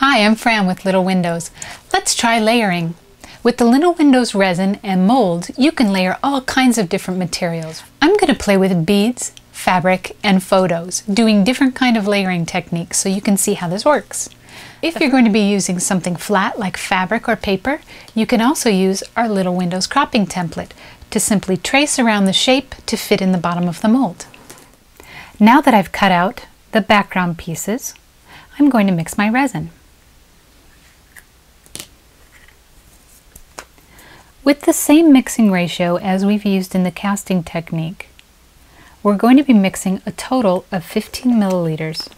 Hi, I'm Fran with Little Windows. Let's try layering. With the Little Windows resin and mold, you can layer all kinds of different materials. I'm going to play with beads, fabric, and photos, doing different kind of layering techniques so you can see how this works. If you're going to be using something flat like fabric or paper, you can also use our Little Windows cropping template to simply trace around the shape to fit in the bottom of the mold. Now that I've cut out the background pieces, I'm going to mix my resin. With the same mixing ratio as we've used in the casting technique, we're going to be mixing a total of 15 milliliters.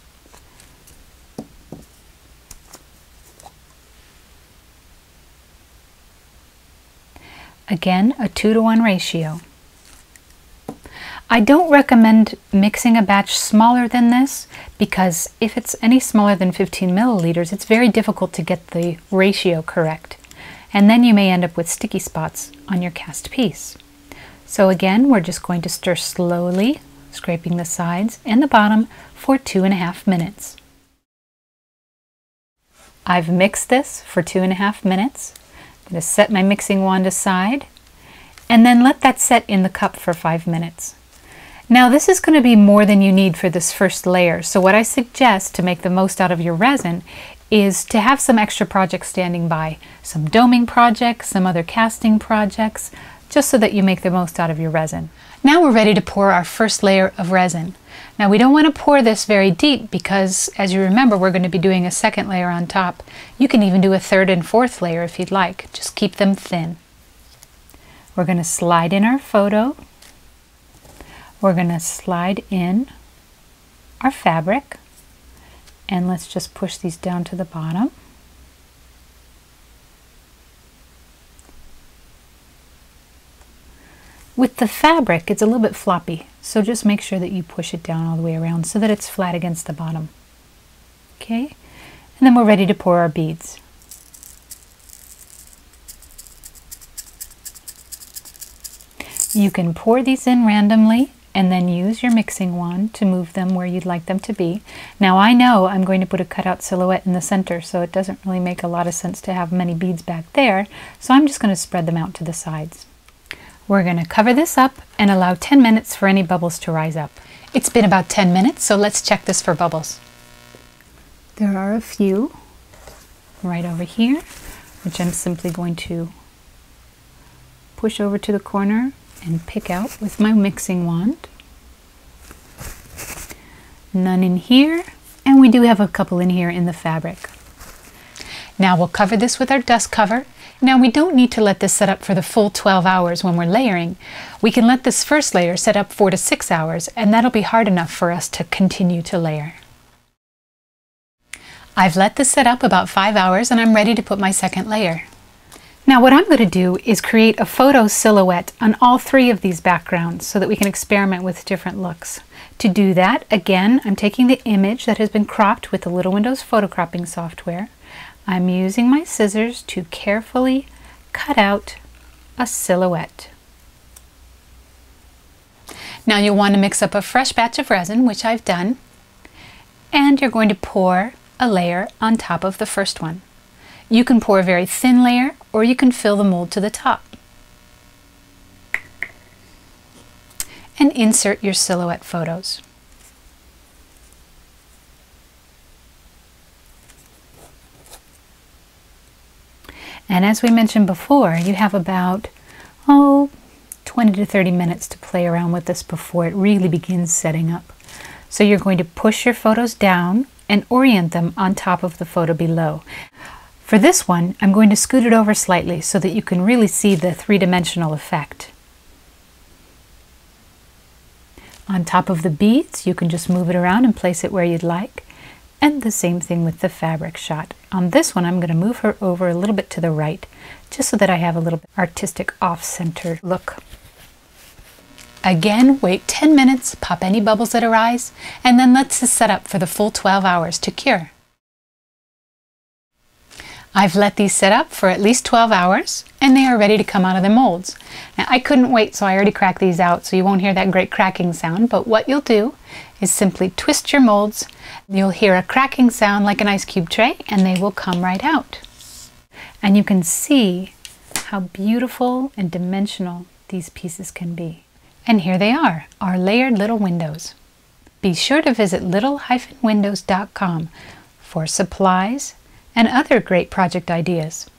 Again, a 2 to 1 ratio. I don't recommend mixing a batch smaller than this because if it's any smaller than 15 milliliters, it's very difficult to get the ratio correct and then you may end up with sticky spots on your cast piece. So again, we're just going to stir slowly, scraping the sides and the bottom for two and a half minutes. I've mixed this for two and a half minutes. I'm going to set my mixing wand aside and then let that set in the cup for five minutes. Now this is going to be more than you need for this first layer, so what I suggest to make the most out of your resin is to have some extra projects standing by, some doming projects, some other casting projects, just so that you make the most out of your resin. Now we're ready to pour our first layer of resin. Now we don't want to pour this very deep because as you remember we're going to be doing a second layer on top. You can even do a third and fourth layer if you'd like. Just keep them thin. We're going to slide in our photo. We're going to slide in our fabric and let's just push these down to the bottom. With the fabric, it's a little bit floppy, so just make sure that you push it down all the way around so that it's flat against the bottom. Okay, and then we're ready to pour our beads. You can pour these in randomly and then use your mixing wand to move them where you'd like them to be. Now I know I'm going to put a cutout silhouette in the center, so it doesn't really make a lot of sense to have many beads back there, so I'm just going to spread them out to the sides. We're going to cover this up and allow 10 minutes for any bubbles to rise up. It's been about 10 minutes, so let's check this for bubbles. There are a few right over here, which I'm simply going to push over to the corner and pick out with my mixing wand. None in here, and we do have a couple in here in the fabric. Now we'll cover this with our dust cover. Now we don't need to let this set up for the full 12 hours when we're layering. We can let this first layer set up 4 to 6 hours and that'll be hard enough for us to continue to layer. I've let this set up about 5 hours and I'm ready to put my second layer. Now what I'm going to do is create a photo silhouette on all three of these backgrounds so that we can experiment with different looks. To do that, again, I'm taking the image that has been cropped with the Little Windows photo cropping software. I'm using my scissors to carefully cut out a silhouette. Now you'll want to mix up a fresh batch of resin, which I've done, and you're going to pour a layer on top of the first one. You can pour a very thin layer or you can fill the mold to the top. And insert your silhouette photos. And as we mentioned before, you have about, oh, 20 to 30 minutes to play around with this before it really begins setting up. So you're going to push your photos down and orient them on top of the photo below. For this one, I'm going to scoot it over slightly so that you can really see the three-dimensional effect. On top of the beads, you can just move it around and place it where you'd like. And the same thing with the fabric shot. On this one, I'm going to move her over a little bit to the right, just so that I have a little artistic off-center look. Again, wait 10 minutes, pop any bubbles that arise, and then let's set up for the full 12 hours to cure. I've let these set up for at least 12 hours and they are ready to come out of the molds. Now I couldn't wait so I already cracked these out so you won't hear that great cracking sound but what you'll do is simply twist your molds. You'll hear a cracking sound like an ice cube tray and they will come right out. And you can see how beautiful and dimensional these pieces can be. And here they are, our layered little windows. Be sure to visit little-windows.com for supplies and other great project ideas.